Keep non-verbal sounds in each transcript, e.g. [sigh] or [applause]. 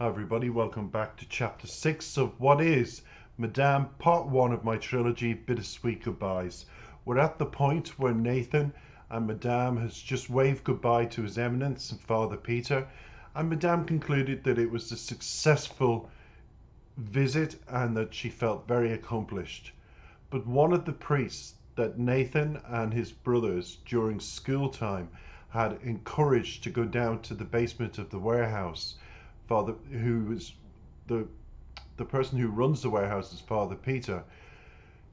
Hi everybody, welcome back to chapter 6 of what is Madame part 1 of my trilogy Bittersweet Goodbyes. We're at the point where Nathan and Madame has just waved goodbye to his eminence and Father Peter and Madame concluded that it was a successful visit and that she felt very accomplished. But one of the priests that Nathan and his brothers during school time had encouraged to go down to the basement of the warehouse Father, who was the the person who runs the warehouse is Father Peter,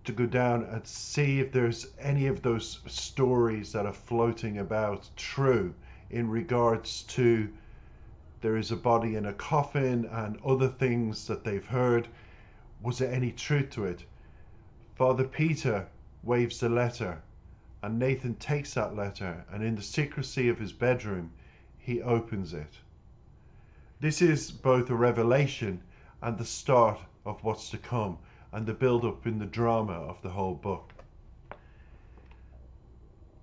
to go down and see if there's any of those stories that are floating about true in regards to there is a body in a coffin and other things that they've heard. Was there any truth to it? Father Peter waves the letter, and Nathan takes that letter, and in the secrecy of his bedroom, he opens it. This is both a revelation and the start of what's to come and the build up in the drama of the whole book.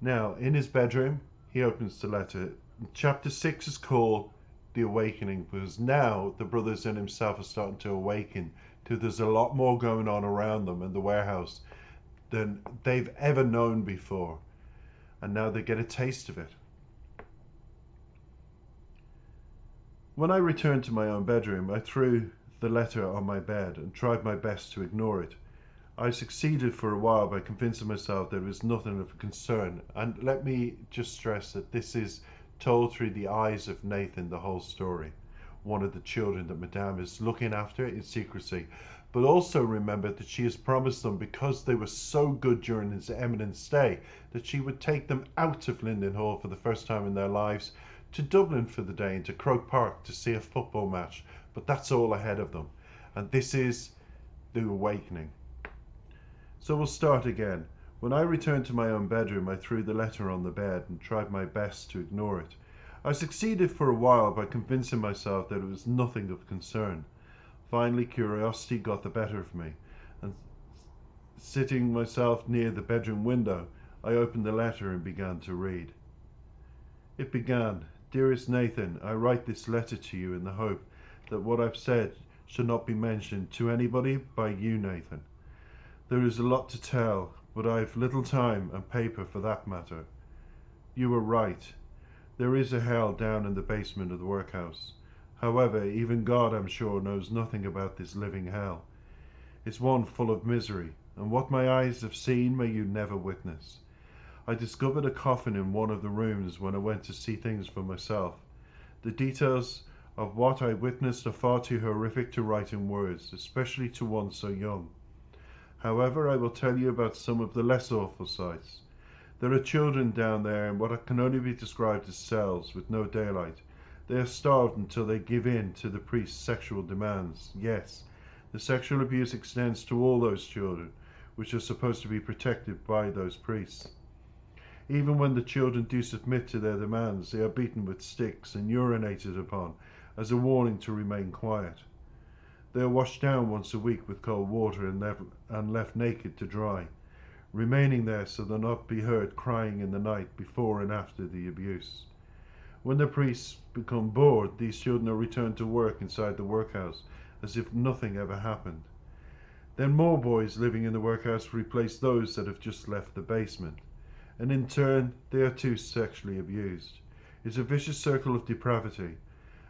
Now, in his bedroom, he opens the letter. Chapter 6 is called The Awakening because now the brothers and himself are starting to awaken to there's a lot more going on around them in the warehouse than they've ever known before. And now they get a taste of it. When I returned to my own bedroom, I threw the letter on my bed and tried my best to ignore it. I succeeded for a while by convincing myself that it was nothing of concern. And let me just stress that this is told through the eyes of Nathan, the whole story. One of the children that Madame is looking after in secrecy. But also remember that she has promised them, because they were so good during his eminent stay, that she would take them out of Linden Hall for the first time in their lives to Dublin for the day and to Croke Park to see a football match, but that's all ahead of them. And this is the awakening. So we'll start again. When I returned to my own bedroom, I threw the letter on the bed and tried my best to ignore it. I succeeded for a while by convincing myself that it was nothing of concern. Finally, curiosity got the better of me, and sitting myself near the bedroom window, I opened the letter and began to read. It began, Dearest Nathan, I write this letter to you in the hope that what I've said should not be mentioned to anybody by you, Nathan. There is a lot to tell, but I've little time and paper for that matter. You were right. There is a hell down in the basement of the workhouse. However, even God, I'm sure, knows nothing about this living hell. It's one full of misery, and what my eyes have seen may you never witness. I discovered a coffin in one of the rooms when I went to see things for myself. The details of what I witnessed are far too horrific to write in words, especially to one so young. However, I will tell you about some of the less awful sights. There are children down there in what can only be described as cells with no daylight. They are starved until they give in to the priest's sexual demands. Yes, the sexual abuse extends to all those children, which are supposed to be protected by those priests. Even when the children do submit to their demands, they are beaten with sticks and urinated upon as a warning to remain quiet. They are washed down once a week with cold water and left, and left naked to dry, remaining there so they'll not be heard crying in the night before and after the abuse. When the priests become bored, these children are returned to work inside the workhouse as if nothing ever happened. Then more boys living in the workhouse replace those that have just left the basement and in turn they are too sexually abused. It's a vicious circle of depravity,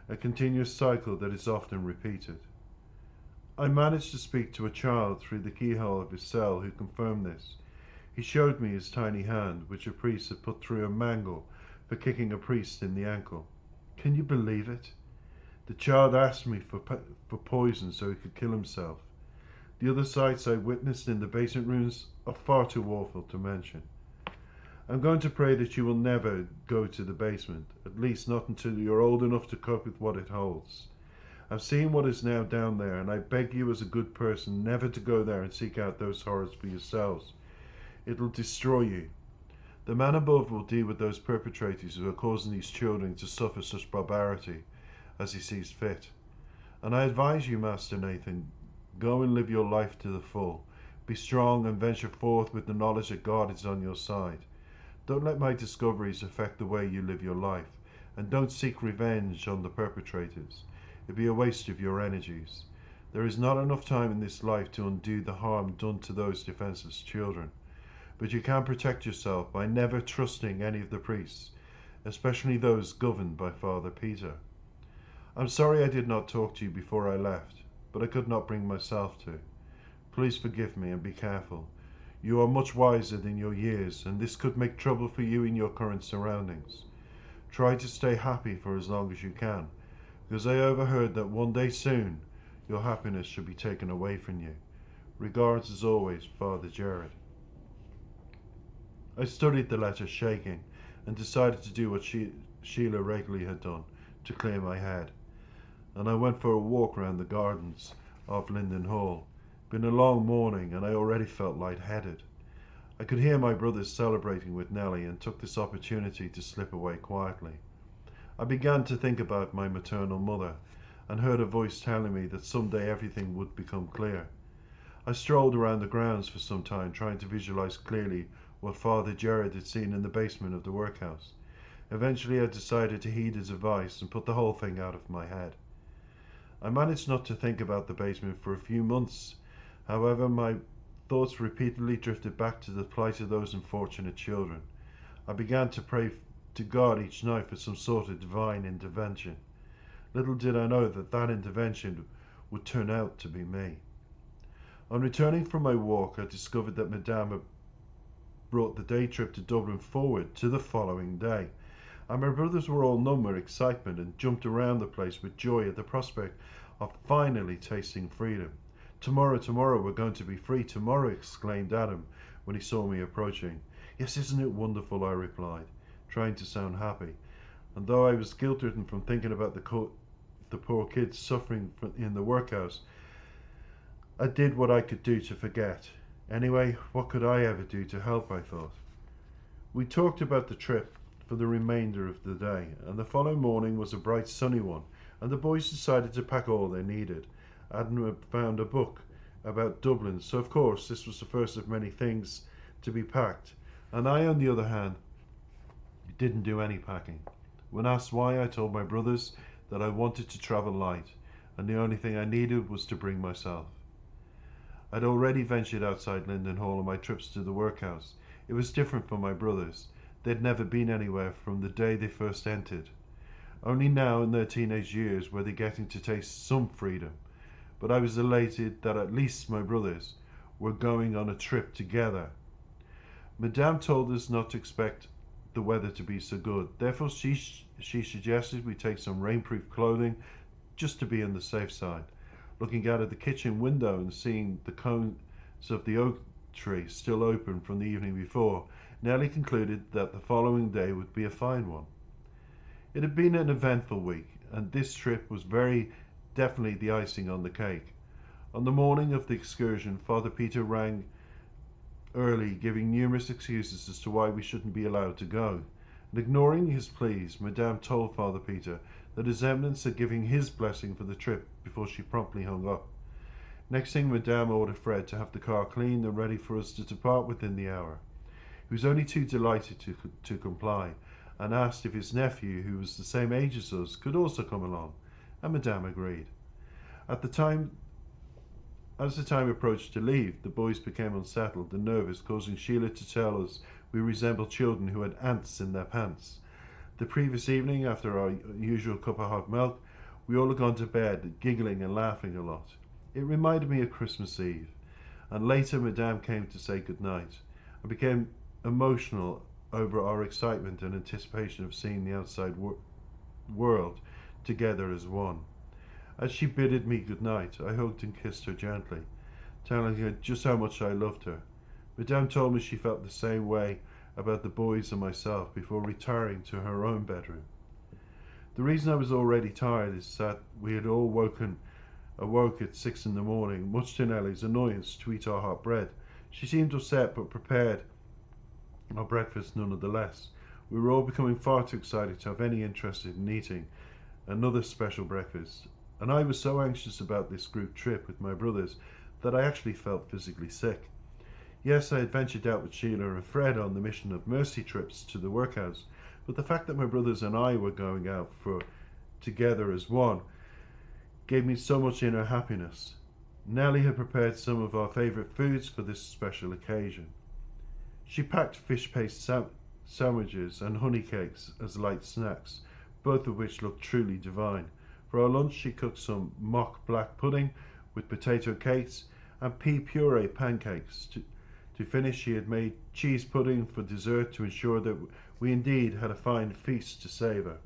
a continuous cycle that is often repeated. I managed to speak to a child through the keyhole of his cell who confirmed this. He showed me his tiny hand, which a priest had put through a mangle for kicking a priest in the ankle. Can you believe it? The child asked me for, for poison so he could kill himself. The other sights I witnessed in the basement rooms are far too awful to mention. I'm going to pray that you will never go to the basement, at least not until you're old enough to cope with what it holds. I've seen what is now down there, and I beg you as a good person never to go there and seek out those horrors for yourselves. It'll destroy you. The man above will deal with those perpetrators who are causing these children to suffer such barbarity as he sees fit. And I advise you, Master Nathan, go and live your life to the full. Be strong and venture forth with the knowledge that God is on your side. Don't let my discoveries affect the way you live your life, and don't seek revenge on the perpetrators. It'd be a waste of your energies. There is not enough time in this life to undo the harm done to those defenseless children. But you can protect yourself by never trusting any of the priests, especially those governed by Father Peter. I'm sorry I did not talk to you before I left, but I could not bring myself to. Please forgive me and be careful. You are much wiser than your years, and this could make trouble for you in your current surroundings. Try to stay happy for as long as you can, because I overheard that one day soon your happiness should be taken away from you. Regards as always, Father Jared. I studied the letter shaking and decided to do what she, Sheila regularly had done to clear my head. And I went for a walk round the gardens of Linden Hall been a long morning, and I already felt light-headed. I could hear my brothers celebrating with Nellie and took this opportunity to slip away quietly. I began to think about my maternal mother and heard a voice telling me that someday everything would become clear. I strolled around the grounds for some time trying to visualize clearly what Father Jared had seen in the basement of the workhouse. Eventually I decided to heed his advice and put the whole thing out of my head. I managed not to think about the basement for a few months However, my thoughts repeatedly drifted back to the plight of those unfortunate children. I began to pray to God each night for some sort of divine intervention. Little did I know that that intervention would turn out to be me. On returning from my walk, I discovered that Madame had brought the day trip to Dublin forward to the following day, and my brothers were all numb with excitement and jumped around the place with joy at the prospect of finally tasting freedom. Tomorrow, tomorrow, we're going to be free. Tomorrow, exclaimed Adam when he saw me approaching. Yes, isn't it wonderful? I replied, trying to sound happy. And though I was guilt ridden from thinking about the, co- the poor kids suffering in the workhouse, I did what I could do to forget. Anyway, what could I ever do to help? I thought. We talked about the trip for the remainder of the day, and the following morning was a bright sunny one, and the boys decided to pack all they needed. Had found a book about Dublin, so of course this was the first of many things to be packed. And I, on the other hand, didn't do any packing. When asked why, I told my brothers that I wanted to travel light, and the only thing I needed was to bring myself. I'd already ventured outside Linden Hall on my trips to the workhouse. It was different for my brothers. They'd never been anywhere from the day they first entered. Only now in their teenage years were they getting to taste some freedom but I was elated that at least my brothers were going on a trip together. Madame told us not to expect the weather to be so good. Therefore, she, she suggested we take some rainproof clothing just to be on the safe side. Looking out of the kitchen window and seeing the cones of the oak tree still open from the evening before, Nellie concluded that the following day would be a fine one. It had been an eventful week, and this trip was very definitely the icing on the cake. On the morning of the excursion, Father Peter rang early, giving numerous excuses as to why we shouldn't be allowed to go. And ignoring his pleas, Madame told Father Peter that His Eminence had given his blessing for the trip before she promptly hung up. Next thing, Madame ordered Fred to have the car cleaned and ready for us to depart within the hour. He was only too delighted to, to comply, and asked if his nephew, who was the same age as us, could also come along and Madame agreed. At the time, as the time approached to leave, the boys became unsettled and nervous, causing Sheila to tell us we resembled children who had ants in their pants. The previous evening, after our usual cup of hot milk, we all had gone to bed, giggling and laughing a lot. It reminded me of Christmas Eve, and later Madame came to say good night. I became emotional over our excitement and anticipation of seeing the outside wor- world together as one. As she bidded me good night, I hugged and kissed her gently, telling her just how much I loved her. Madame told me she felt the same way about the boys and myself before retiring to her own bedroom. The reason I was already tired is that we had all woken awoke at six in the morning, much to Nellie's annoyance, to eat our hot bread. She seemed upset but prepared our breakfast none the less. We were all becoming far too excited to have any interest in eating, another special breakfast, and I was so anxious about this group trip with my brothers that I actually felt physically sick. Yes, I had ventured out with Sheila and Fred on the mission of mercy trips to the workhouse, but the fact that my brothers and I were going out for together as one gave me so much inner happiness. Nellie had prepared some of our favourite foods for this special occasion. She packed fish paste sa- sandwiches and honey cakes as light snacks, both of which looked truly divine. For our lunch, she cooked some mock black pudding with potato cakes and pea puree pancakes. To, to finish, she had made cheese pudding for dessert to ensure that we indeed had a fine feast to savour.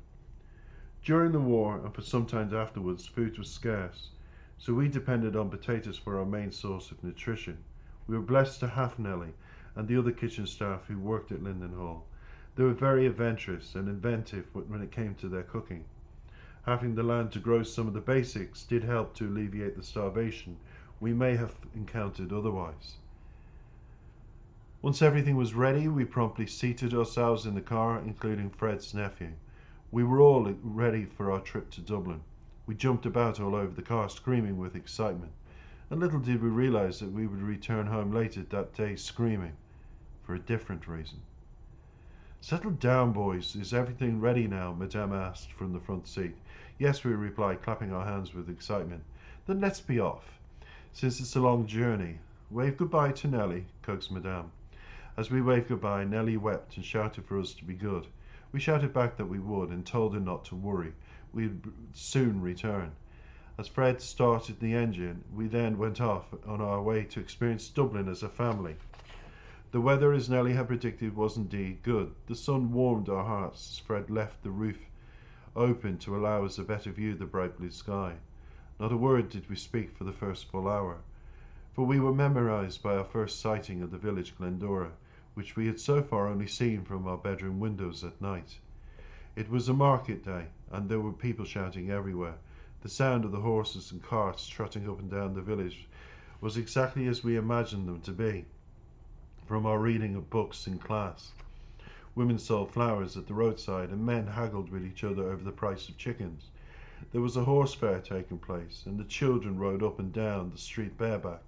During the war and for some time afterwards, food was scarce, so we depended on potatoes for our main source of nutrition. We were blessed to have Nellie and the other kitchen staff who worked at Linden Hall. They were very adventurous and inventive when it came to their cooking. Having the land to grow some of the basics did help to alleviate the starvation we may have encountered otherwise. Once everything was ready, we promptly seated ourselves in the car, including Fred's nephew. We were all ready for our trip to Dublin. We jumped about all over the car, screaming with excitement. And little did we realize that we would return home later that day screaming for a different reason. Settle down, boys. Is everything ready now? Madame asked from the front seat. Yes, we replied, clapping our hands with excitement. Then let's be off, since it's a long journey. Wave goodbye to Nellie, coaxed Madame. As we waved goodbye, Nellie wept and shouted for us to be good. We shouted back that we would and told her not to worry. We'd soon return. As Fred started the engine, we then went off on our way to experience Dublin as a family. The weather, as Nellie had predicted, was indeed good. The sun warmed our hearts as Fred left the roof open to allow us a better view of the bright blue sky. Not a word did we speak for the first full hour, for we were memorized by our first sighting of the village Glendora, which we had so far only seen from our bedroom windows at night. It was a market day, and there were people shouting everywhere. The sound of the horses and carts trotting up and down the village was exactly as we imagined them to be from our reading of books in class. Women sold flowers at the roadside, and men haggled with each other over the price of chickens. There was a horse fair taking place, and the children rode up and down the street bareback.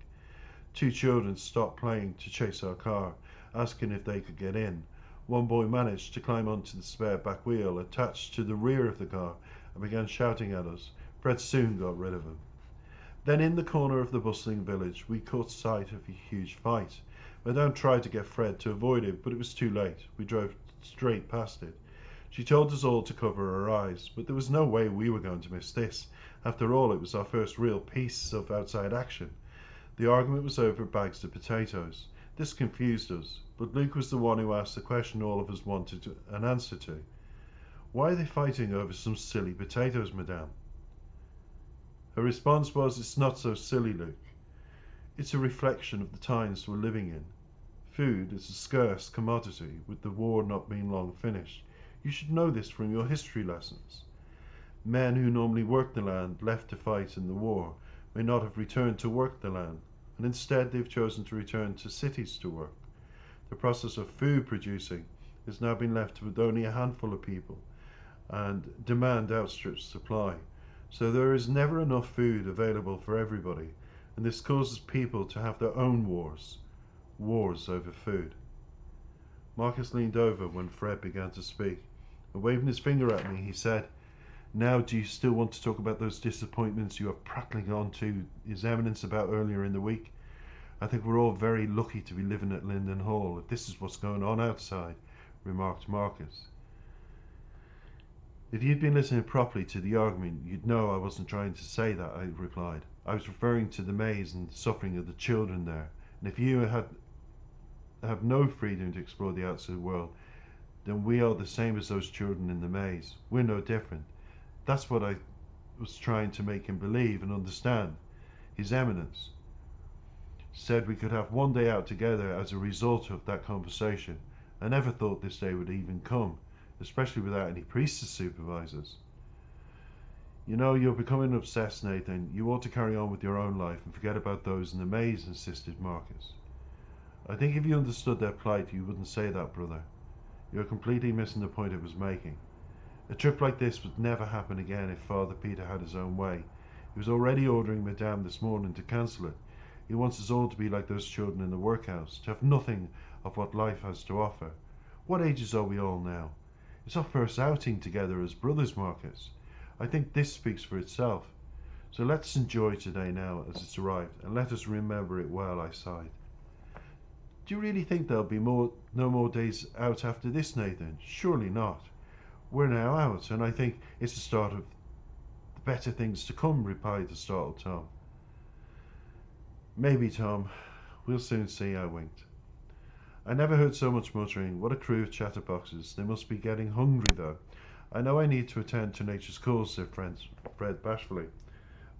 Two children stopped playing to chase our car, asking if they could get in. One boy managed to climb onto the spare back wheel attached to the rear of the car and began shouting at us. Fred soon got rid of him. Then, in the corner of the bustling village, we caught sight of a huge fight. Madame tried to get Fred to avoid it, but it was too late. We drove straight past it. She told us all to cover our eyes, but there was no way we were going to miss this. After all, it was our first real piece of outside action. The argument was over bags of potatoes. This confused us, but Luke was the one who asked the question all of us wanted an answer to. Why are they fighting over some silly potatoes, Madame? Her response was, It's not so silly, Luke. It's a reflection of the times we're living in. Food is a scarce commodity, with the war not being long finished. You should know this from your history lessons. Men who normally work the land, left to fight in the war, may not have returned to work the land, and instead they've chosen to return to cities to work. The process of food producing has now been left with only a handful of people, and demand outstrips supply. So there is never enough food available for everybody, and this causes people to have their own wars wars over food. Marcus leaned over when Fred began to speak, and waving his finger at me, he said, Now do you still want to talk about those disappointments you were prattling on to His Eminence about earlier in the week? I think we're all very lucky to be living at Linden Hall, if this is what's going on outside, remarked Marcus. If you'd been listening properly to the argument, you'd know I wasn't trying to say that, I replied. I was referring to the maze and the suffering of the children there. And if you had have no freedom to explore the outside world, then we are the same as those children in the maze. We're no different. That's what I was trying to make him believe and understand. His Eminence said we could have one day out together as a result of that conversation. I never thought this day would even come, especially without any priests to supervise us. You know, you're becoming obsessed, Nathan. You ought to carry on with your own life and forget about those in the maze, insisted Marcus. I think if you understood their plight, you wouldn't say that, brother. You're completely missing the point it was making. A trip like this would never happen again if Father Peter had his own way. He was already ordering Madame this morning to cancel it. He wants us all to be like those children in the workhouse, to have nothing of what life has to offer. What ages are we all now? It's our first outing together as brothers, Marcus. I think this speaks for itself. So let's enjoy today now as it's arrived, and let us remember it well, I sighed. Do you really think there'll be more, no more days out after this, Nathan? Surely not. We're now out, and I think it's the start of the better things to come, replied the startled Tom. Maybe, Tom. We'll soon see, I winked. I never heard so much muttering. What a crew of chatterboxes. They must be getting hungry, though. I know I need to attend to nature's calls, said Fred bashfully.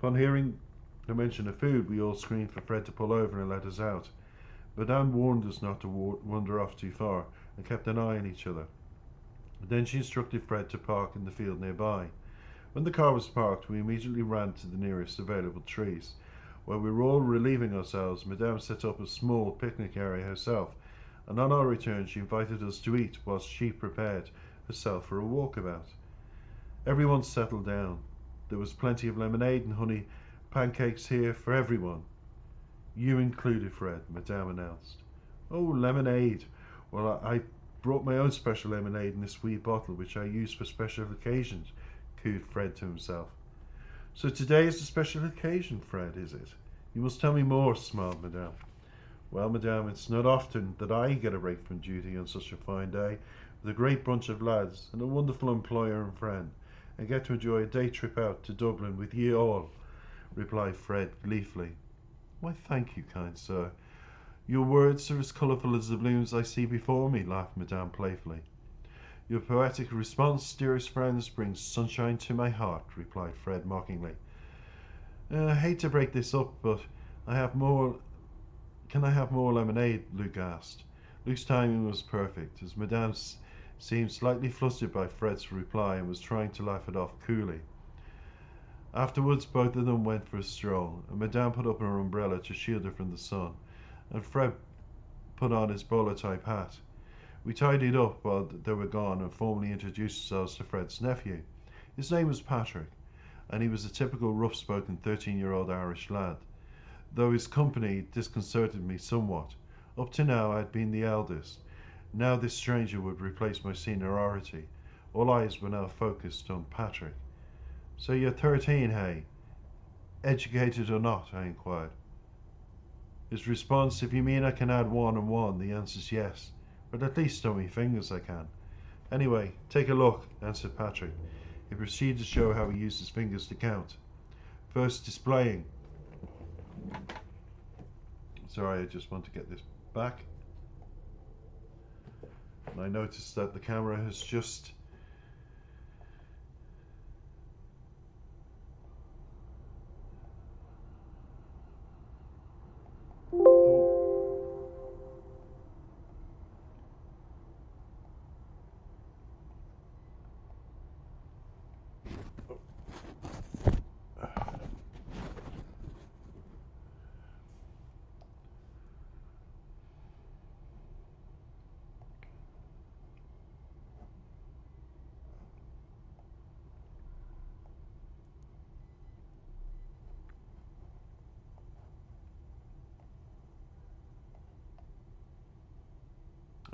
Upon hearing the mention of food, we all screamed for Fred to pull over and let us out. Madame warned us not to wander off too far and kept an eye on each other. Then she instructed Fred to park in the field nearby. When the car was parked, we immediately ran to the nearest available trees. While we were all relieving ourselves, Madame set up a small picnic area herself, and on our return she invited us to eat whilst she prepared herself for a walkabout. Everyone settled down. There was plenty of lemonade and honey pancakes here for everyone. You included, Fred, Madame announced. Oh, lemonade. Well, I brought my own special lemonade in this wee bottle, which I use for special occasions, cooed Fred to himself. So today is a special occasion, Fred, is it? You must tell me more, smiled Madame. Well, Madame, it's not often that I get a break from duty on such a fine day, with a great bunch of lads and a wonderful employer and friend, and get to enjoy a day trip out to Dublin with ye all, replied Fred gleefully. Why, thank you, kind sir. Your words are as colourful as the blooms I see before me, laughed Madame playfully. Your poetic response, dearest friends, brings sunshine to my heart, replied Fred mockingly. Uh, I hate to break this up, but I have more. Can I have more lemonade? Luke asked. Luke's timing was perfect, as Madame seemed slightly flustered by Fred's reply and was trying to laugh it off coolly. Afterwards, both of them went for a stroll, and Madame put up her umbrella to shield her from the sun and Fred put on his bowler type hat. We tidied up while they were gone and formally introduced ourselves to Fred's nephew. His name was Patrick, and he was a typical rough spoken 13 year old Irish lad, though his company disconcerted me somewhat. Up to now I had been the eldest. Now this stranger would replace my seniority. All eyes were now focused on Patrick. So you're 13, hey? Educated or not? I inquired. His response, if you mean I can add one and one, the answer's yes. But at least on my fingers I can. Anyway, take a look, answered Patrick. He proceeded to show how he used his fingers to count. First displaying. Sorry, I just want to get this back. And I noticed that the camera has just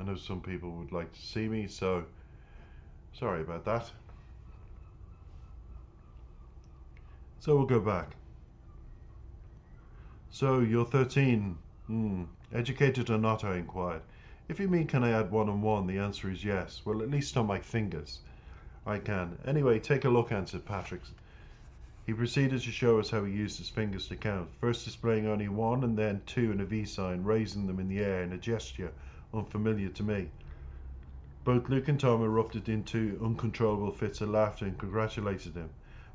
I know some people would like to see me, so sorry about that. So we'll go back. So you're 13. Hmm. Educated or not, I inquired. If you mean can I add one and one, the answer is yes. Well, at least on my fingers. I can. Anyway, take a look, answered Patrick. He proceeded to show us how he used his fingers to count, first displaying only one and then two in a V sign, raising them in the air in a gesture unfamiliar to me. Both Luke and Tom erupted into uncontrollable fits of laughter and congratulated him.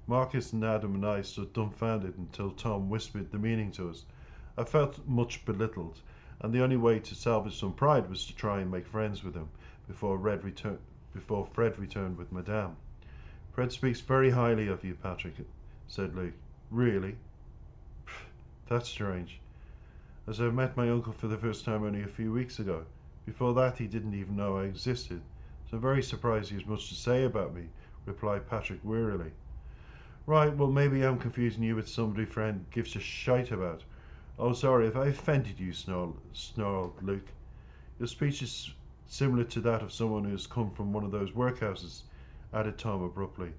Marcus and Adam and I stood dumbfounded until Tom whispered the meaning to us. I felt much belittled, and the only way to salvage some pride was to try and make friends with him before, Red retur- before Fred returned with Madame. Fred speaks very highly of you, Patrick, said Luke. Really? That's strange, as I met my uncle for the first time only a few weeks ago. Before that, he didn't even know I existed. So very surprised he has much to say about me, replied Patrick wearily. Right, well, maybe I'm confusing you with somebody friend gives a shite about. Oh, sorry, if I offended you, snarled, snarled Luke. Your speech is similar to that of someone who has come from one of those workhouses, added Tom abruptly.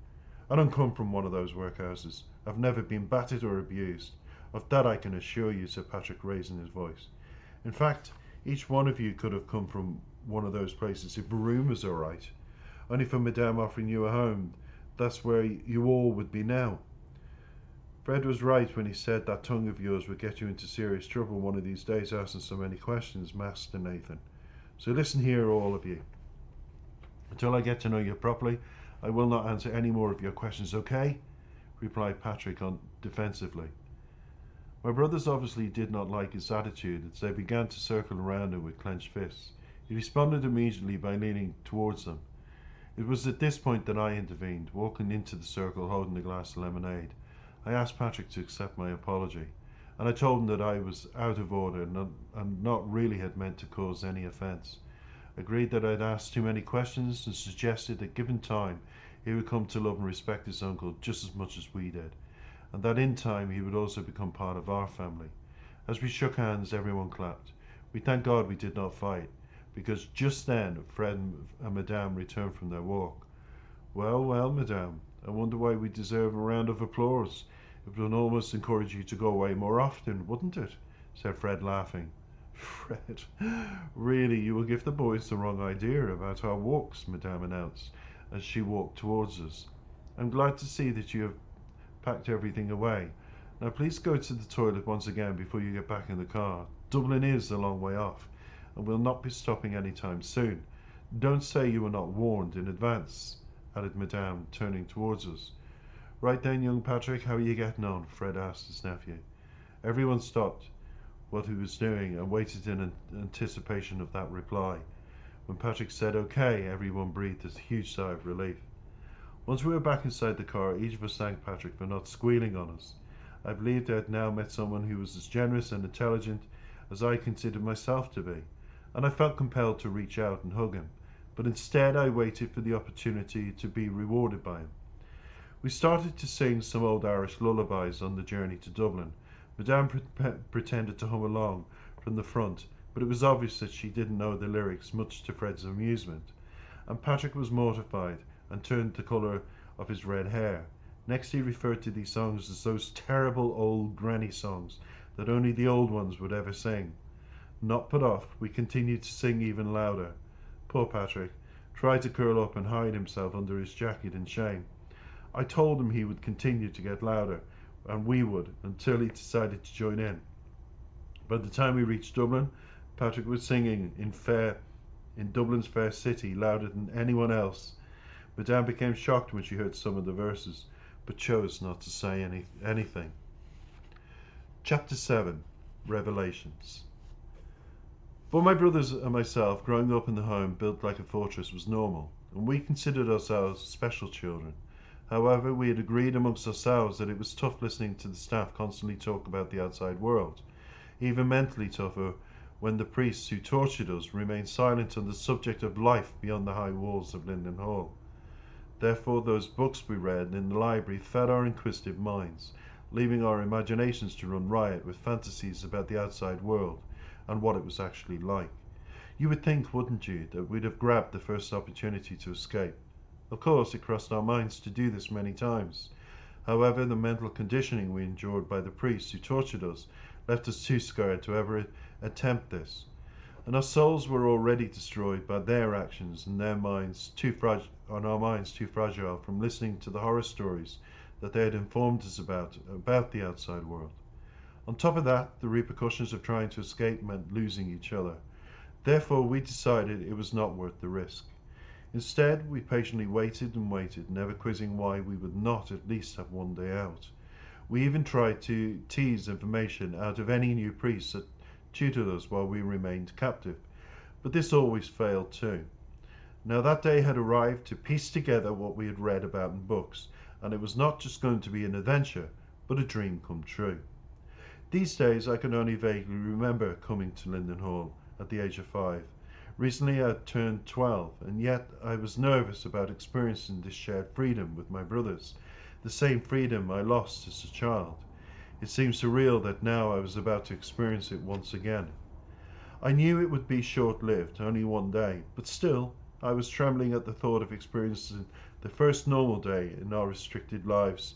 I don't come from one of those workhouses. I've never been battered or abused. Of that I can assure you, said Patrick, raising his voice. In fact, each one of you could have come from one of those places if was all right. Only for Madame offering you a home, that's where you all would be now. Fred was right when he said that tongue of yours would get you into serious trouble one of these days asking so many questions, Master Nathan. So listen here, all of you. Until I get to know you properly, I will not answer any more of your questions, okay? replied Patrick on defensively. My brothers obviously did not like his attitude as they began to circle around him with clenched fists. He responded immediately by leaning towards them. It was at this point that I intervened, walking into the circle holding a glass of lemonade. I asked Patrick to accept my apology, and I told him that I was out of order and not, really had meant to cause any offence. Agreed that I'd asked too many questions and suggested that given time he would come to love and respect his uncle just as much as we did, and that in time he would also become part of our family. As we shook hands, everyone clapped. We thanked God we did not fight, because just then Fred and Madame returned from their walk. Well, well, Madame, I wonder why we deserve a round of applause. It would almost encourage you to go away more often, wouldn't it? said Fred, laughing. [laughs] Fred, really, you will give the boys the wrong idea about our walks, Madame announced as she walked towards us. I'm glad to see that you have packed everything away. Now please go to the toilet once again before you get back in the car. Dublin is a long way off, and we'll not be stopping any time soon. Don't say you were not warned in advance, added Madame, turning towards us. Right then, young Patrick, how are you getting on? Fred asked his nephew. Everyone stopped what he was doing and waited in anticipation of that reply. When Patrick said okay, everyone breathed a huge sigh of relief. Once we were back inside the car, each of us thanked Patrick for not squealing on us. I believed I had now met someone who was as generous and intelligent as I considered myself to be, and I felt compelled to reach out and hug him, but instead I waited for the opportunity to be rewarded by him. We started to sing some old Irish lullabies on the journey to Dublin. Madame pre- pretended to hum along from the front, but it was obvious that she didn't know the lyrics, much to Fred's amusement. And Patrick was mortified and turned the colour of his red hair. Next, he referred to these songs as those terrible old granny songs that only the old ones would ever sing. Not put off, we continued to sing even louder. Poor Patrick tried to curl up and hide himself under his jacket in shame. I told him he would continue to get louder, and we would, until he decided to join in. By the time we reached Dublin, Patrick was singing in fair in Dublin's fair city louder than anyone else. Madame became shocked when she heard some of the verses, but chose not to say any, anything. Chapter 7 Revelations For my brothers and myself, growing up in the home built like a fortress was normal, and we considered ourselves special children. However, we had agreed amongst ourselves that it was tough listening to the staff constantly talk about the outside world. Even mentally tougher when the priests who tortured us remained silent on the subject of life beyond the high walls of Linden Hall. Therefore, those books we read in the library fed our inquisitive minds, leaving our imaginations to run riot with fantasies about the outside world and what it was actually like. You would think, wouldn't you, that we'd have grabbed the first opportunity to escape. Of course, it crossed our minds to do this many times. However, the mental conditioning we endured by the priests who tortured us left us too scared to ever attempt this. And our souls were already destroyed by their actions and their minds too fragile and our minds too fragile from listening to the horror stories that they had informed us about about the outside world. On top of that, the repercussions of trying to escape meant losing each other. Therefore, we decided it was not worth the risk. Instead, we patiently waited and waited, never quizzing why we would not at least have one day out. We even tried to tease information out of any new priests that tutored us while we remained captive, but this always failed too. Now that day had arrived to piece together what we had read about in books, and it was not just going to be an adventure, but a dream come true. These days I can only vaguely remember coming to Linden Hall at the age of five Recently I had turned 12, and yet I was nervous about experiencing this shared freedom with my brothers, the same freedom I lost as a child. It seemed surreal that now I was about to experience it once again. I knew it would be short lived, only one day, but still, I was trembling at the thought of experiencing the first normal day in our restricted lives.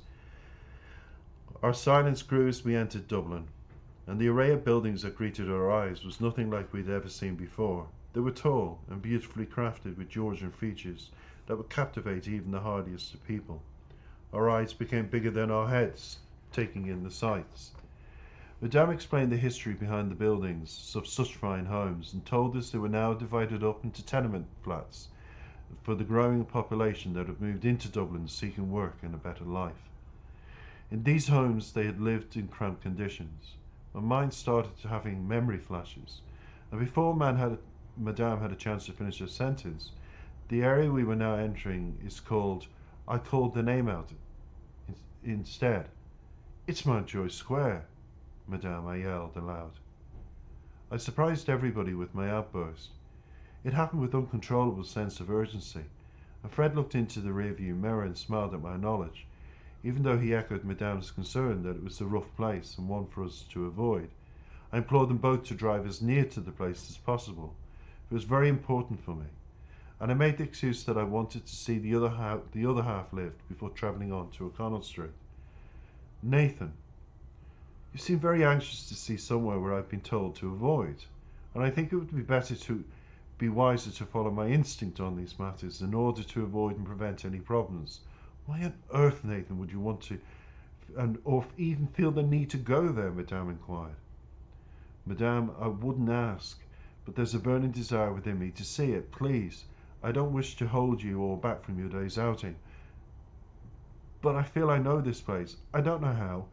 Our silence grew as we entered Dublin, and the array of buildings that greeted our eyes was nothing like we'd ever seen before. They were tall and beautifully crafted with Georgian features that would captivate even the hardiest of people. Our eyes became bigger than our heads, taking in the sights. Madame explained the history behind the buildings of such fine homes and told us they were now divided up into tenement flats for the growing population that had moved into Dublin seeking work and a better life. In these homes they had lived in cramped conditions. My mind started having memory flashes, and before man had, Madame had a chance to finish her sentence, the area we were now entering is called. I called the name out instead. It's Mountjoy Square, Madame, I yelled aloud. I surprised everybody with my outburst. It happened with uncontrollable sense of urgency, and Fred looked into the rearview mirror and smiled at my knowledge even though he echoed Madame's concern that it was a rough place and one for us to avoid. I implored them both to drive as near to the place as possible. It was very important for me, and I made the excuse that I wanted to see the other half, the other half lived before travelling on to O'Connell Street. Nathan, you seem very anxious to see somewhere where I've been told to avoid, and I think it would be better to be wiser to follow my instinct on these matters in order to avoid and prevent any problems. Why on earth, Nathan, would you want to, and or even feel the need to go there? Madame inquired. Madame, I wouldn't ask, but there's a burning desire within me to see it. Please, I don't wish to hold you or back from your day's outing. But I feel I know this place. I don't know how,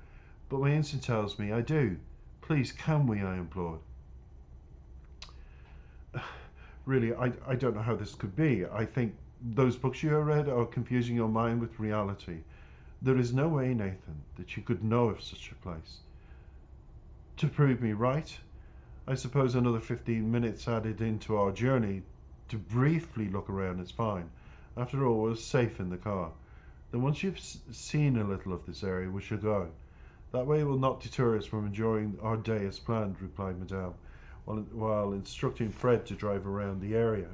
but my instinct tells me I do. Please, can we? I implored. [sighs] Really, I, I don't know how this could be. I think those books you have read are confusing your mind with reality. There is no way, Nathan, that you could know of such a place. To prove me right, I suppose another 15 minutes added into our journey to briefly look around is fine. After all, we're safe in the car. Then once you've seen a little of this area, we shall go. That way will not deter us from enjoying our day as planned, replied Madame, while, while instructing Fred to drive around the area.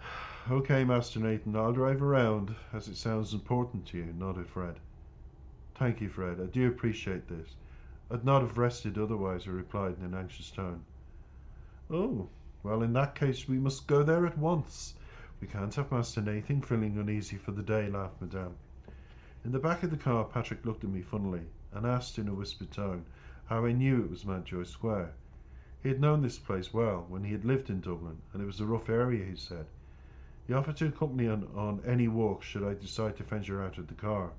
[sighs] Okay, Master Nathan, I'll drive around, as it sounds important to you, nodded Fred. Thank you, Fred. I do appreciate this. I'd not have rested otherwise, I replied in an anxious tone. Oh, well, in that case, we must go there at once. We can't have Master Nathan feeling uneasy for the day, laughed Madame. In the back of the car, Patrick looked at me funnily and asked in a whispered tone how I knew it was Mountjoy Square. He had known this place well when he had lived in Dublin, and it was a rough area, he said. He offered to accompany on, on any walk should I decide to venture out of the car.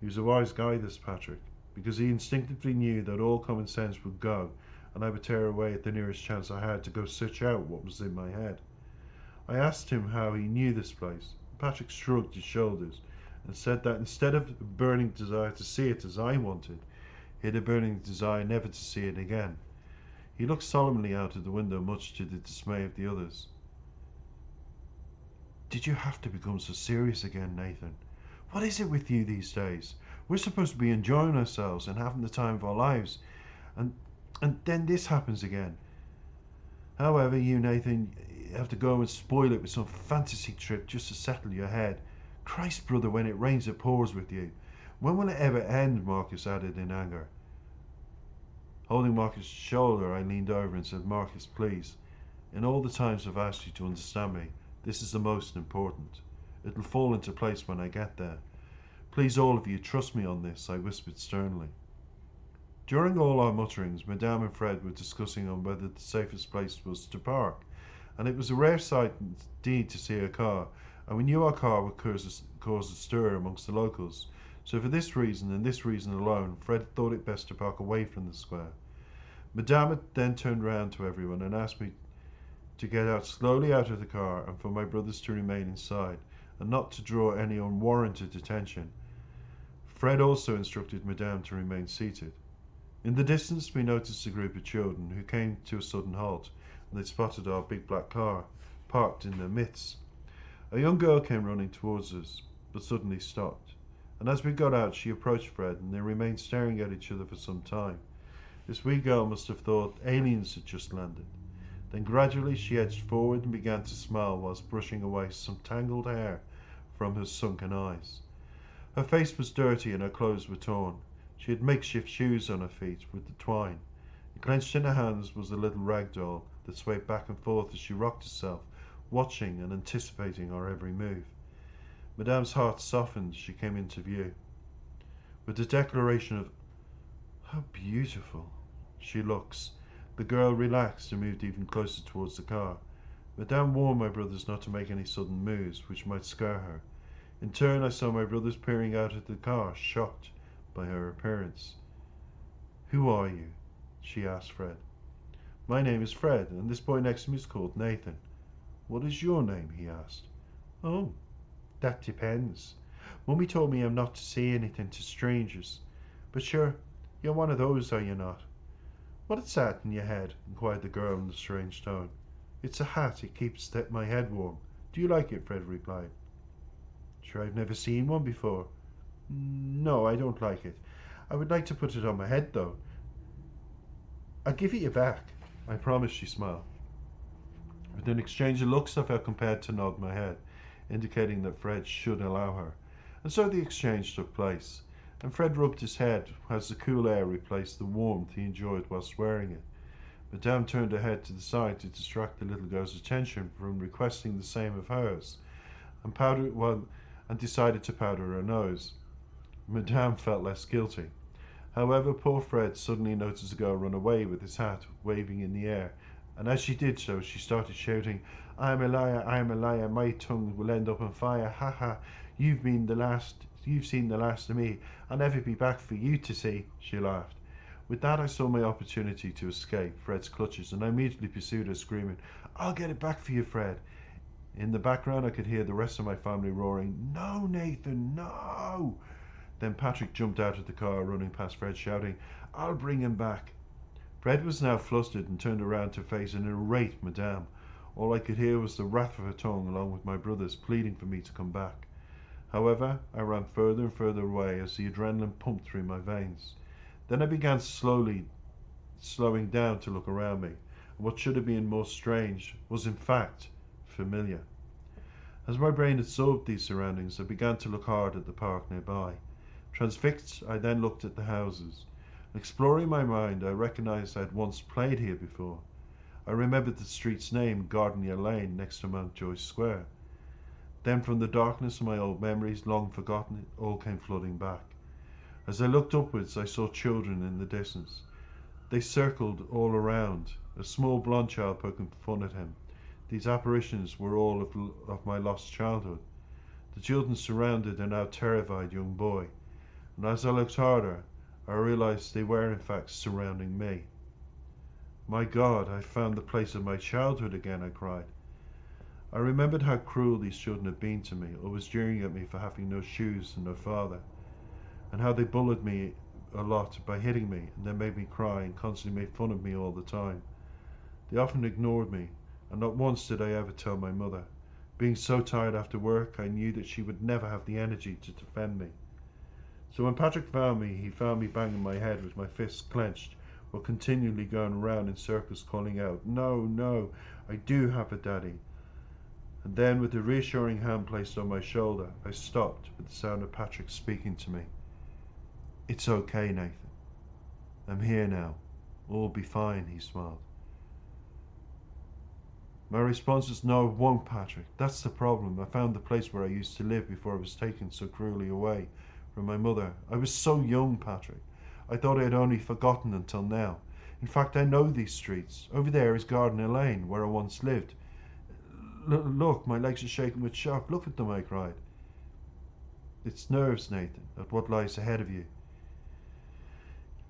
He was a wise guy, this Patrick, because he instinctively knew that all common sense would go, and I would tear away at the nearest chance I had to go search out what was in my head. I asked him how he knew this place. Patrick shrugged his shoulders and said that instead of a burning desire to see it as I wanted, he had a burning desire never to see it again. He looked solemnly out of the window, much to the dismay of the others. Did you have to become so serious again, Nathan? What is it with you these days? We're supposed to be enjoying ourselves and having the time of our lives, and and then this happens again. However, you, Nathan, have to go and spoil it with some fantasy trip just to settle your head. Christ, brother, when it rains it pours with you. When will it ever end? Marcus added in anger. Holding Marcus' shoulder, I leaned over and said, Marcus, please, in all the times I've asked you to understand me, this is the most important. It'll fall into place when I get there. Please, all of you, trust me on this, I whispered sternly. During all our mutterings, Madame and Fred were discussing on whether the safest place was to park, and it was a rare sight indeed to see a car, and we knew our car would cause a, cause a stir amongst the locals. So for this reason and this reason alone, Fred thought it best to park away from the square. Madame then turned round to everyone and asked me to get out slowly out of the car and for my brothers to remain inside and not to draw any unwarranted attention. Fred also instructed Madame to remain seated. In the distance, we noticed a group of children who came to a sudden halt and they spotted our big black car parked in their midst. A young girl came running towards us, but suddenly stopped. And as we got out, she approached Fred and they remained staring at each other for some time. This wee girl must have thought aliens had just landed. Then gradually she edged forward and began to smile whilst brushing away some tangled hair from her sunken eyes. Her face was dirty and her clothes were torn. She had makeshift shoes on her feet with the twine. And clenched in her hands was a little rag doll that swayed back and forth as she rocked herself, watching and anticipating our every move. Madame's heart softened as she came into view. With the declaration of, How beautiful she looks, the girl relaxed and moved even closer towards the car. Madame warned my brothers not to make any sudden moves which might scare her. In turn, I saw my brothers peering out at the car, shocked by her appearance. Who are you? she asked Fred. My name is Fred, and this boy next to me is called Nathan. What is your name? he asked. Oh, that depends. Mummy told me I'm not to say anything to strangers. But sure, you're one of those, are you not? What's that in your head? inquired the girl in a strange tone. It's a hat. It keeps my head warm. Do you like it? Fred replied. Sure, I've never seen one before. Mm, no, I don't like it. I would like to put it on my head, though. I'll give it you back. I promise, she smiled. With an exchange of looks, I felt compelled to nod my head, indicating that Fred should allow her. And so the exchange took place, and Fred rubbed his head as the cool air replaced the warmth he enjoyed whilst wearing it. Madame turned her head to the side to distract the little girl's attention from requesting the same of hers, and powdered one, and decided to powder her nose. Madame felt less guilty. However, poor Fred suddenly noticed the girl run away with his hat waving in the air, and as she did so, she started shouting, I am a liar, I am a liar, my tongue will end up on fire, ha ha, you've been the last, you've seen the last of me, I'll never be back for you to see, she laughed. With that, I saw my opportunity to escape Fred's clutches, and I immediately pursued her, screaming, I'll get it back for you, Fred. In the background, I could hear the rest of my family roaring, No, Nathan, no! Then Patrick jumped out of the car, running past Fred, shouting, I'll bring him back. Fred was now flustered and turned around to face an irate Madame. All I could hear was the wrath of her tongue, along with my brothers pleading for me to come back. However, I ran further and further away as the adrenaline pumped through my veins. Then I began slowly slowing down to look around me. What should have been more strange was, in fact, familiar. As my brain absorbed these surroundings, I began to look hard at the park nearby. Transfixed, I then looked at the houses. Exploring my mind, I recognized I had once played here before. I remembered the street's name, Gardenia Lane, next to Mountjoy Square. Then, from the darkness of my old memories, long forgotten, it all came flooding back. As I looked upwards, I saw children in the distance. They circled all around, a small blond child poking fun at him. These apparitions were all of, of my lost childhood. The children surrounded a now terrified young boy, and as I looked harder, I realized they were in fact surrounding me. My God, I found the place of my childhood again, I cried. I remembered how cruel these children had been to me, always jeering at me for having no shoes and no father, and how they bullied me a lot by hitting me and then made me cry and constantly made fun of me all the time. They often ignored me, and not once did I ever tell my mother. Being so tired after work, I knew that she would never have the energy to defend me. So when Patrick found me, he found me banging my head with my fists clenched, while continually going round in circles calling out, No, no, I do have a daddy. And then, with a reassuring hand placed on my shoulder, I stopped with the sound of Patrick speaking to me. It's okay, Nathan. I'm here now. All will be fine, he smiled. My response was, No, it won't, Patrick. That's the problem. I found the place where I used to live before I was taken so cruelly away from my mother. I was so young, Patrick. I thought I had only forgotten until now. In fact, I know these streets. Over there is Gardenia Lane, where I once lived. L look, my legs are shaking with shock. Look at them, I cried. It's nerves, Nathan, at what lies ahead of you.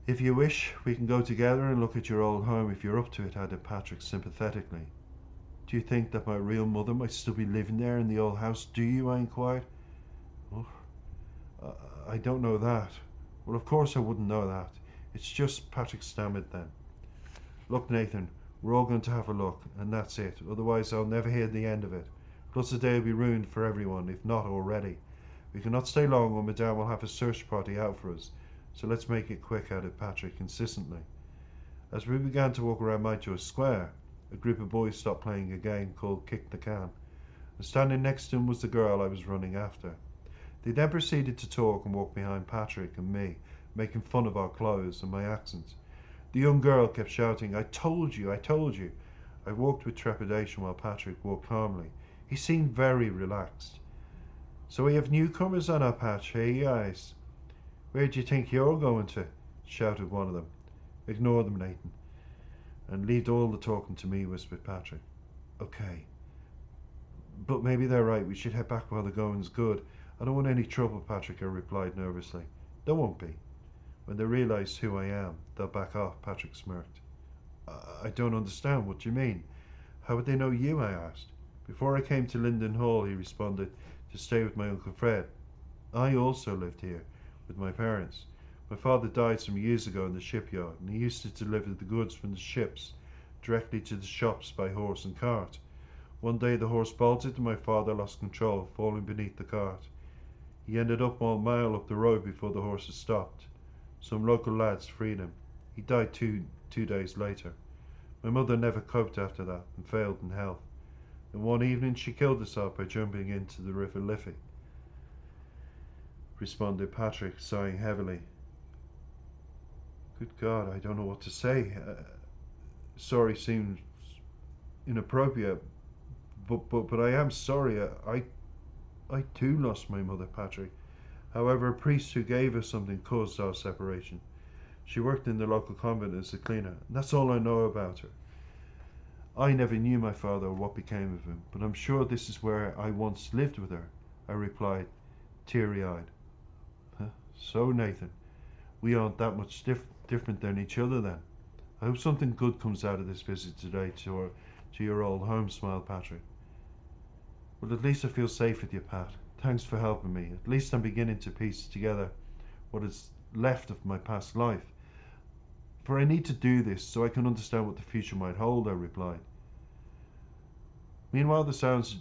If you wish, we can go together and look at your old home if you're up to it, added Patrick sympathetically. Do you think that my real mother might still be living there in the old house? Do you? I inquired. Oh, I don't know that. Well, of course I wouldn't know that. It's just Patrick stammered then. Look, Nathan, we're all going to have a look, and that's it. Otherwise, I'll never hear the end of it. Plus, the day will be ruined for everyone, if not already. We cannot stay long, or Madame will have a search party out for us. So let's make it quick, added Patrick insistently. As we began to walk around Mountjoy Square, a group of boys stopped playing a game called Kick the Can, and standing next to him was the girl I was running after. They then proceeded to talk and walk behind Patrick and me, making fun of our clothes and my accents. The young girl kept shouting, I told you, I told you. I walked with trepidation while Patrick walked calmly. He seemed very relaxed. So we have newcomers on our patch, hey guys? Where do you think you're going to? shouted one of them. Ignore them, Nathan. And leave all the talking to me, whispered Patrick. Okay. But maybe they're right. We should head back while the going's good. I don't want any trouble, Patrick, I replied nervously. There won't be. When they realise who I am, they'll back off, Patrick smirked. I don't understand. What do you mean? How would they know you? I asked. Before I came to Linden Hall, he responded, to stay with my Uncle Fred. I also lived here with my parents. My father died some years ago in the shipyard, and he used to deliver the goods from the ships directly to the shops by horse and cart. One day the horse bolted and my father lost control, falling beneath the cart. He ended up one mile up the road before the horses stopped. Some local lads freed him. He died two, two days later. My mother never coped after that and failed in health. And one evening she killed herself by jumping into the River Liffey. Responded Patrick, sighing heavily. Good God, I don't know what to say. Uh, sorry seems inappropriate, but but but I am sorry. I I too lost my mother, Patrick. However, a priest who gave us something caused our separation. She worked in the local convent as a cleaner. That's all I know about her. I never knew my father or what became of him, but I'm sure this is where I once lived with her, I replied, teary eyed. Huh? So, Nathan, we aren't that much dif- different than each other then. I hope something good comes out of this visit today to, our, to your old home, smiled Patrick. Well, at least I feel safe with you, Pat. Thanks for helping me. At least I'm beginning to piece together what is left of my past life. For I need to do this so I can understand what the future might hold, I replied. Meanwhile, the sounds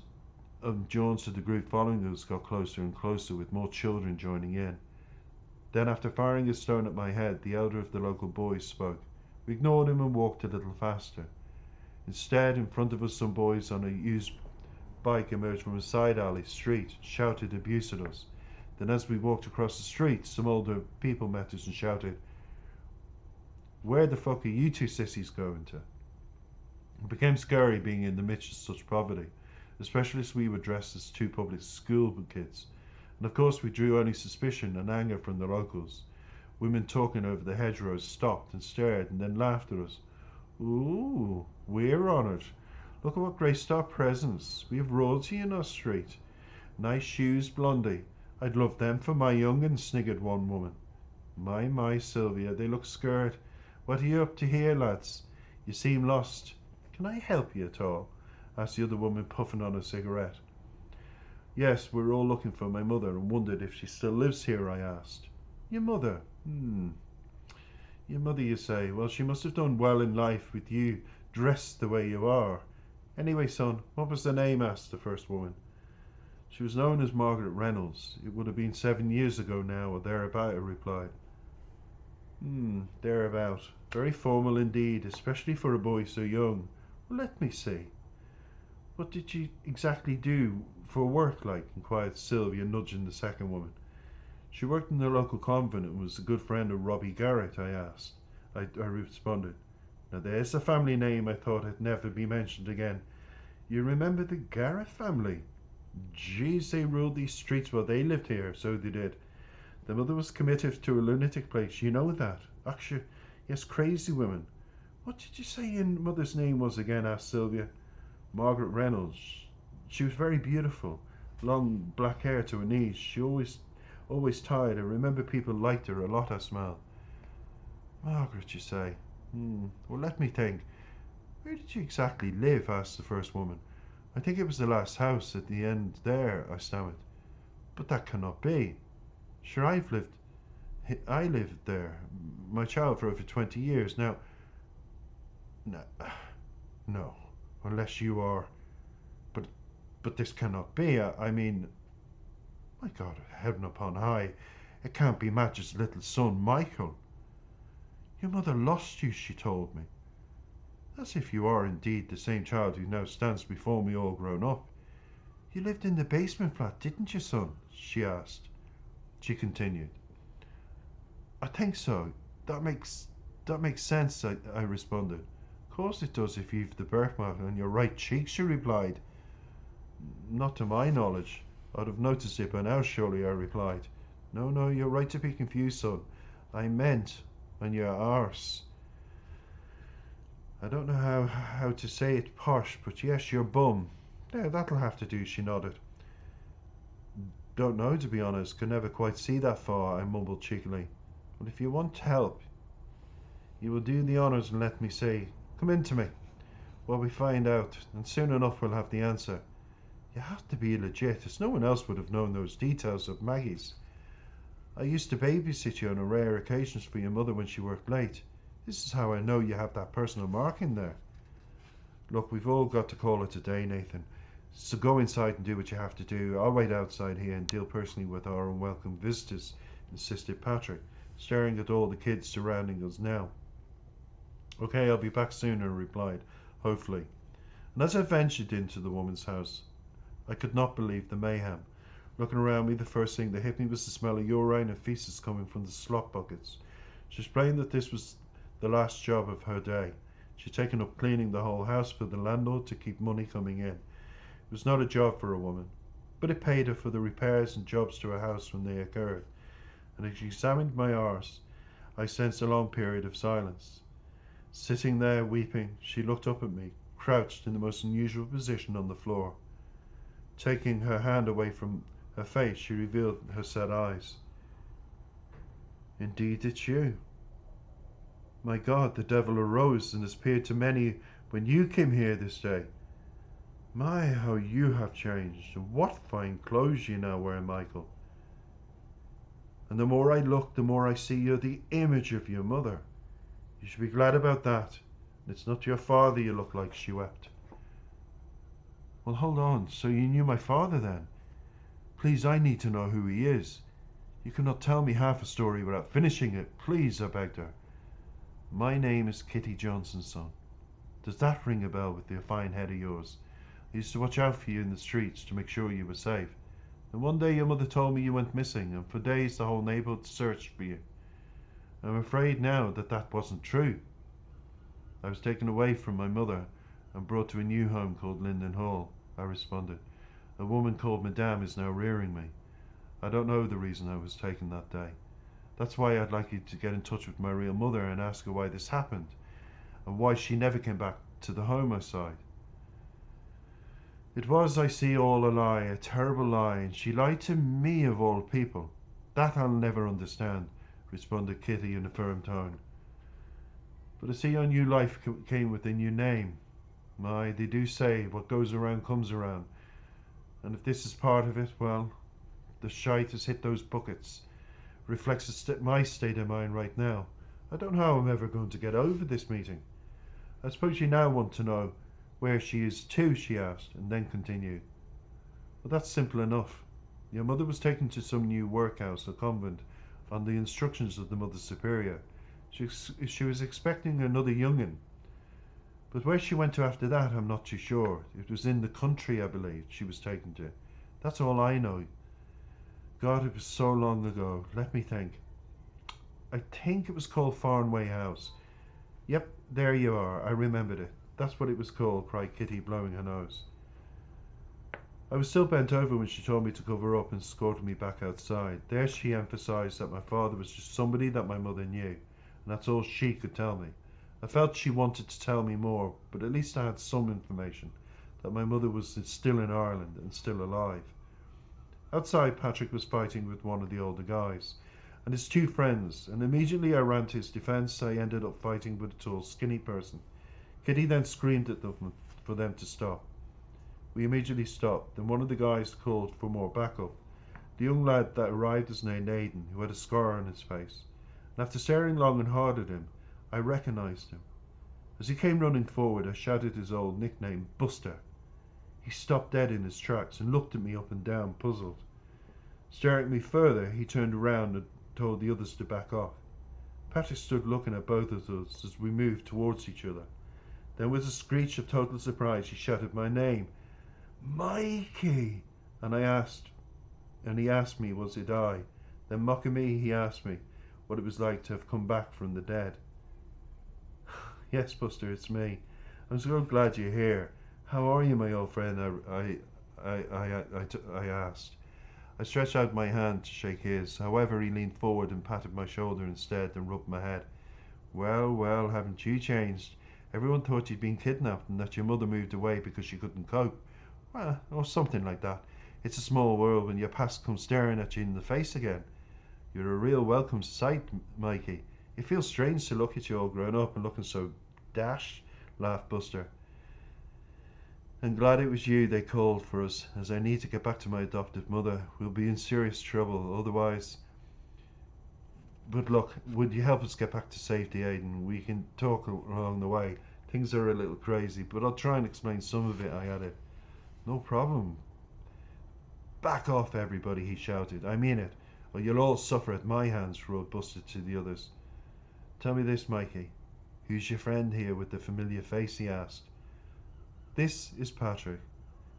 of Jones to the group following us got closer and closer, with more children joining in. Then, after firing a stone at my head, the elder of the local boys spoke. We ignored him and walked a little faster. Instead, in front of us, some boys on a used bike emerged from a side alley street, shouted abuse at us. Then, as we walked across the street, some older people met us and shouted, where the fuck are you two sissies going to? It became scary being in the midst of such poverty, especially as we were dressed as two public school kids. And of course, we drew only suspicion and anger from the locals. Women talking over the hedgerows stopped and stared and then laughed at us. Ooh, we're honoured. Look at what graced our presence. We have royalty in our street. Nice shoes, Blondie. I'd love them for my young'un, sniggered one woman. My, my, Sylvia, they look scared. What are you up to here, lads? You seem lost. Can I help you at all? asked the other woman, puffing on a cigarette. Yes, we're all looking for my mother and wondered if she still lives here, I asked. Your mother? Hmm. Your mother, you say? Well, she must have done well in life with you, dressed the way you are. Anyway, son, what was the name? asked the first woman. She was known as Margaret Reynolds. It would have been seven years ago now, or thereabout, I replied. Hmm, thereabout. Very formal indeed, especially for a boy so young. Let me see. What did you exactly do for work like? inquired Sylvia, nudging the second woman. She worked in the local convent and was a good friend of Robbie Garrett, I asked. I responded. Now there's a family name I thought had never be mentioned again. You remember the Garrett family? Geez, they ruled these streets while they lived here, so they did. The mother was committed to a lunatic place. You know that. Actually, yes, crazy women. What did you say your mother's name was again? asked Sylvia. Margaret Reynolds. She was very beautiful. Long black hair to her knees. She always, always tired. I remember people liked her a lot, I smell. Margaret, you say? Hmm. Well, let me think. Where did you exactly live? asked the first woman. I think it was the last house at the end there, I stammered. But that cannot be. Sure, I've lived. I lived there, my child, for over twenty years now. No, [sighs] no, unless you are. But, but this cannot be. I, I mean, my God, heaven upon high, it can't be Madge's little son, Michael. Your mother lost you, she told me. As if you are indeed the same child who now stands before me all grown up. You lived in the basement flat, didn't you, son? she asked. She continued. I think so. That makes that makes sense, I, I responded. Of course it does if you've the birthmark on your right cheek, she replied. Not to my knowledge. I'd have noticed it by now, surely, I replied. No, no, you're right to be confused, son. I meant on your arse. I don't know how, how to say it posh, but yes, your bum. Yeah, that'll have to do, she nodded. Don't know, to be honest. Could never quite see that far, I mumbled cheekily. But if you want help, you will do the honours and let me say, come in to me. Well, we find out, and soon enough we'll have the answer. You have to be legit, as no one else would have known those details of Maggie's. I used to babysit you on a rare occasions for your mother when she worked late. This is how I know you have that personal mark in there. Look, we've all got to call it a day, Nathan. So go inside and do what you have to do. I'll wait outside here and deal personally with our unwelcome visitors, insisted Patrick, staring at all the kids surrounding us now. Okay, I'll be back soon, I replied, hopefully. And as I ventured into the woman's house, I could not believe the mayhem. Looking around me, the first thing that hit me was the smell of urine and feces coming from the slop buckets. She explained that this was the last job of her day. She'd taken up cleaning the whole house for the landlord to keep money coming in. It was not a job for a woman, but it paid her for the repairs and jobs to her house when they occurred. And as she examined my arse, I sensed a long period of silence. Sitting there weeping, she looked up at me, crouched in the most unusual position on the floor. Taking her hand away from her face, she revealed her sad eyes. Indeed, it's you. My God, the devil arose and appeared to many when you came here this day. My, how you have changed, and what fine clothes you now wear, Michael. And the more I look, the more I see you're the image of your mother. You should be glad about that. It's not your father you look like, she wept. Well, hold on. So you knew my father then? Please, I need to know who he is. You cannot tell me half a story without finishing it. Please, I begged her. My name is Kitty Johnson, son. Does that ring a bell with the fine head of yours? I used to watch out for you in the streets to make sure you were safe. And one day your mother told me you went missing, and for days the whole neighbourhood searched for you. I'm afraid now that that wasn't true. I was taken away from my mother and brought to a new home called Linden Hall, I responded. A woman called Madame is now rearing me. I don't know the reason I was taken that day. That's why I'd like you to get in touch with my real mother and ask her why this happened and why she never came back to the home I. It was, I see, all a lie, a terrible lie, and she lied to me of all people. That I'll never understand, responded Kitty in a firm tone. But I see your new life came with a new name. My, they do say what goes around comes around. And if this is part of it, well, the shite has hit those buckets. Reflects st my state of mind right now. I don't know how I'm ever going to get over this meeting. I suppose you now want to know where she is too, she asked, and then continued. Well, that's simple enough. Your mother was taken to some new workhouse or convent on the instructions of the Mother Superior. She, she was expecting another young'un. But where she went to after that, I'm not too sure. It was in the country, I believe, she was taken to. That's all I know. God, it was so long ago. Let me think. I think it was called Farnway House. Yep, there you are. I remembered it. That's what it was called, cried Kitty, blowing her nose. I was still bent over when she told me to cover up and escorted me back outside. There she emphasized that my father was just somebody that my mother knew, and that's all she could tell me. I felt she wanted to tell me more, but at least I had some information that my mother was still in Ireland and still alive. Outside, Patrick was fighting with one of the older guys and his two friends, and immediately I ran to his defense. I ended up fighting with a tall, skinny person. Kitty then screamed at them for them to stop. We immediately stopped, and one of the guys called for more backup. The young lad that arrived was named Aidan, who had a scar on his face. And after staring long and hard at him, I recognized him. As he came running forward, I shouted his old nickname, Buster. He stopped dead in his tracks and looked at me up and down, puzzled. Staring at me further, he turned around and told the others to back off. Patrick stood looking at both of us as we moved towards each other. Then, with a screech of total surprise, he shouted my name, Mikey! And I asked, and he asked me, was it I? Then, mocking me, he asked me what it was like to have come back from the dead. Yes, Buster, it's me. I'm so glad you're here. How are you, my old friend? I, I, I, I, I, I asked. I stretched out my hand to shake his. However, he leaned forward and patted my shoulder instead and rubbed my head. Well, well, haven't you changed? Everyone thought you'd been kidnapped and that your mother moved away because she couldn't cope. Well, or something like that. It's a small world when your past comes staring at you in the face again. You're a real welcome sight, Mikey. It feels strange to look at you all grown up and looking so dashed, laughed Buster. I'm glad it was you they called for us, as I need to get back to my adoptive mother. We'll be in serious trouble otherwise. But look, would you help us get back to safety, Aiden? We can talk along the way. Things are a little crazy, but I'll try and explain some of it, I added. No problem. Back off, everybody, he shouted. I mean it, or you'll all suffer at my hands, roared Buster to the others. Tell me this, Mikey. Who's your friend here with the familiar face? he asked. This is Patrick.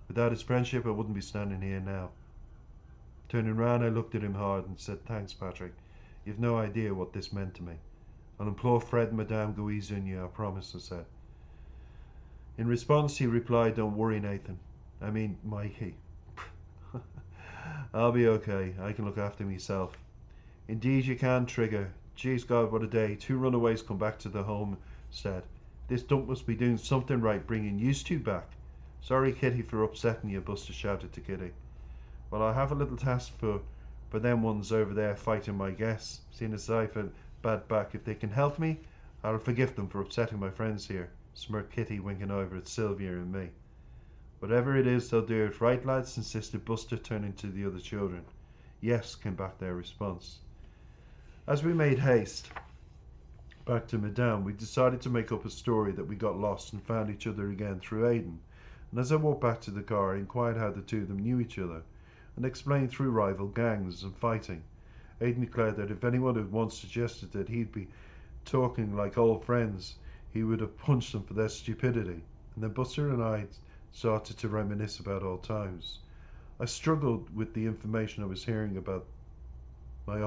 Without his friendship, I wouldn't be standing here now. Turning round, I looked at him hard and said, Thanks, Patrick. You've no idea what this meant to me. I'll implore Fred and Madame go easy on you, I promise, I said. In response, he replied, Don't worry, Nathan. I mean, Mikey. [laughs] I'll be okay. I can look after myself. Indeed, you can, Trigger. Jeez, God, what a day. Two runaways come back to the homestead. This dump must be doing something right, bringing you two back. Sorry, Kitty, for upsetting you, Buster shouted to Kitty. Well, I have a little task for, for them ones over there fighting my guests. Seeing as I've a bad back, if they can help me, I'll forgive them for upsetting my friends here, smirked Kitty, winking over at Sylvia and me. Whatever it is, they'll do it, right, lads? insisted Buster, turning to the other children. Yes, came back their response. As we made haste, back to Madame, we decided to make up a story that we got lost and found each other again through Aiden. And as I walked back to the car, I inquired how the two of them knew each other, and explained through rival gangs and fighting. Aiden declared that if anyone had once suggested that he'd be talking like old friends, he would have punched them for their stupidity. And then Buster and I started to reminisce about old times. I struggled with the information I was hearing about my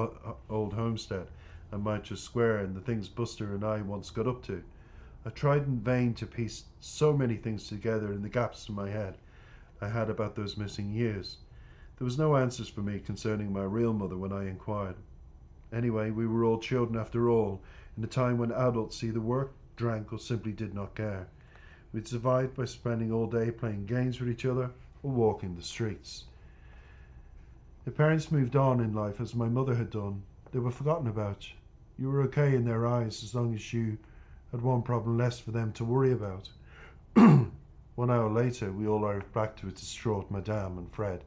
old homestead and Manchester Square and the things Buster and I once got up to. I tried in vain to piece so many things together in the gaps in my head I had about those missing years. There was no answers for me concerning my real mother when I inquired. Anyway, we were all children after all, in a time when adults either worked, drank, or simply did not care. We'd survived by spending all day playing games with each other or walking the streets. The parents moved on in life as my mother had done, they were forgotten about. You were okay in their eyes as long as you had one problem less for them to worry about. [clears throat] one hour later, we all arrived back to a distraught Madame and Fred.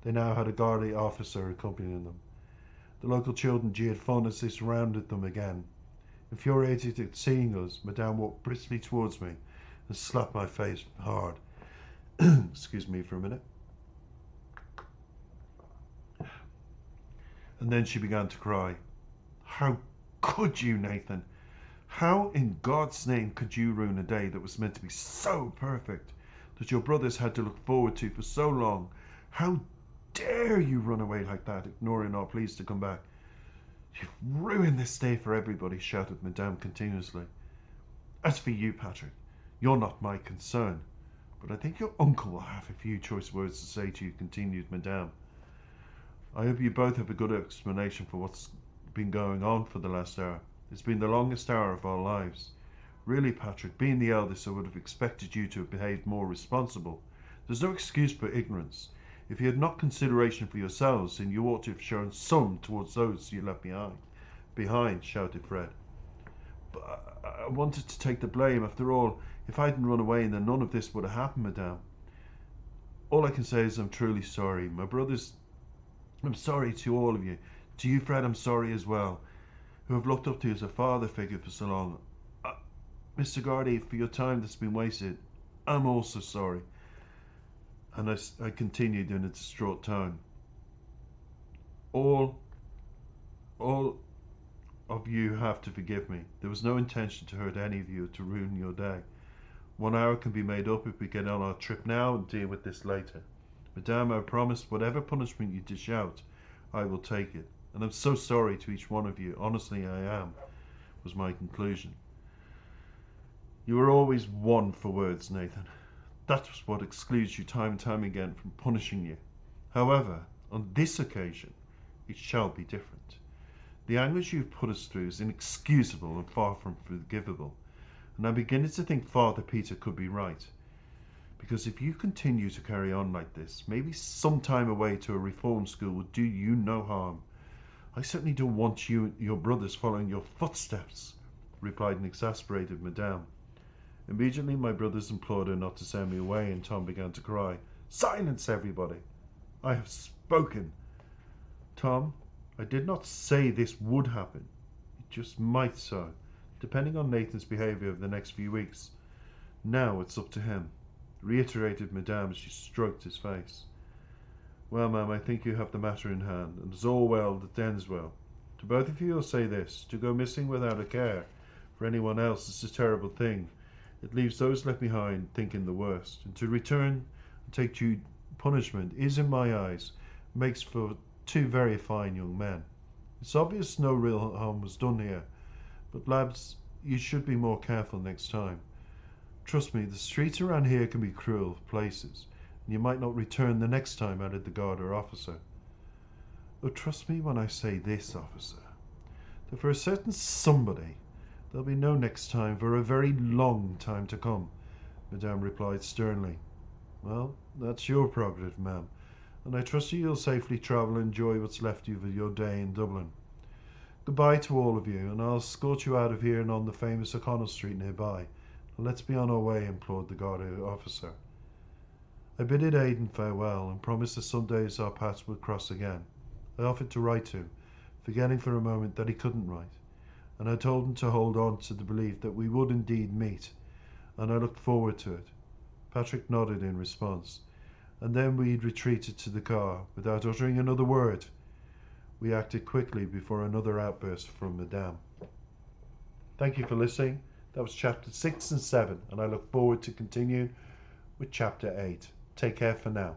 They now had a guardy officer accompanying them. The local children jeered fun as they surrounded them again. Infuriated at seeing us, Madame walked briskly towards me and slapped my face hard. [clears throat] Excuse me for a minute. And then she began to cry. How could you, Nathan? How in God's name could you ruin a day that was meant to be so perfect, that your brothers had to look forward to for so long? How dare you run away like that, ignoring our pleas to come back? You've ruined this day for everybody, shouted Madame continuously. As for you, Patrick, you're not my concern. But I think your uncle will have a few choice words to say to you, continued Madame. I hope you both have a good explanation for what's been going on for the last hour. It's been the longest hour of our lives. Really, Patrick, being the eldest, I would have expected you to have behaved more responsible. There's no excuse for ignorance. If you had not consideration for yourselves, then you ought to have shown some towards those you left behind. Behind, shouted Fred. But I wanted to take the blame. After all, if I hadn't run away, then none of this would have happened, Madame. All I can say is I'm truly sorry. My brother's I'm sorry to all of you. To you, Fred, I'm sorry as well, who have looked up to you as a father figure for so long. Uh, Mr. Gardy, for your time that's been wasted, I'm also sorry. And I, I continued in a distraught tone. All, all of you have to forgive me. There was no intention to hurt any of you to ruin your day. One hour can be made up if we get on our trip now and deal with this later. Madame, I promise whatever punishment you dish out, I will take it. and I'm so sorry to each one of you. Honestly, I am, was my conclusion. You were always one for words, Nathan. That's what excludes you time and time again from punishing you. However, on this occasion, it shall be different. The anguish you've put us through is inexcusable and far from forgivable, and I'm beginning to think Father Peter could be right. Because if you continue to carry on like this, maybe some time away to a reform school will do you no harm. I certainly don't want you and your brothers following your footsteps, replied an exasperated Madame. Immediately my brothers implored her not to send me away, and Tom began to cry. Silence, everybody! I have spoken. Tom, I did not say this would happen. It just might so, depending on Nathan's behaviour over the next few weeks. Now it's up to him, reiterated Madame as she stroked his face. Well, ma'am, I think you have the matter in hand, and it's all well that ends well. To both of you I'll say this, to go missing without a care for anyone else is a terrible thing, it leaves those left behind thinking the worst. And to return and take due punishment is, in my eyes, makes for two very fine young men. It's obvious no real harm was done here, but lads, you should be more careful next time. Trust me, the streets around here can be cruel places, and you might not return the next time, added the Garda officer. Oh, trust me when I say this, officer, that for a certain somebody There'll be no next time for a very long time to come, Madame replied sternly. Well, that's your prerogative, ma'am, and I trust you'll safely travel and enjoy what's left of your day in Dublin. Goodbye to all of you, and I'll escort you out of here and on the famous O'Connell Street nearby. Let's be on our way, implored the Garda officer. I bidded Aidan farewell and promised that some days our paths would cross again. I offered to write to him, forgetting for a moment that he couldn't write and I told him to hold on to the belief that we would indeed meet, and I looked forward to it. Patrick nodded in response, and then we retreated to the car without uttering another word. We acted quickly before another outburst from Madame. Thank you for listening. That was chapter 6 and 7, and I look forward to continuing with chapter 8. Take care for now.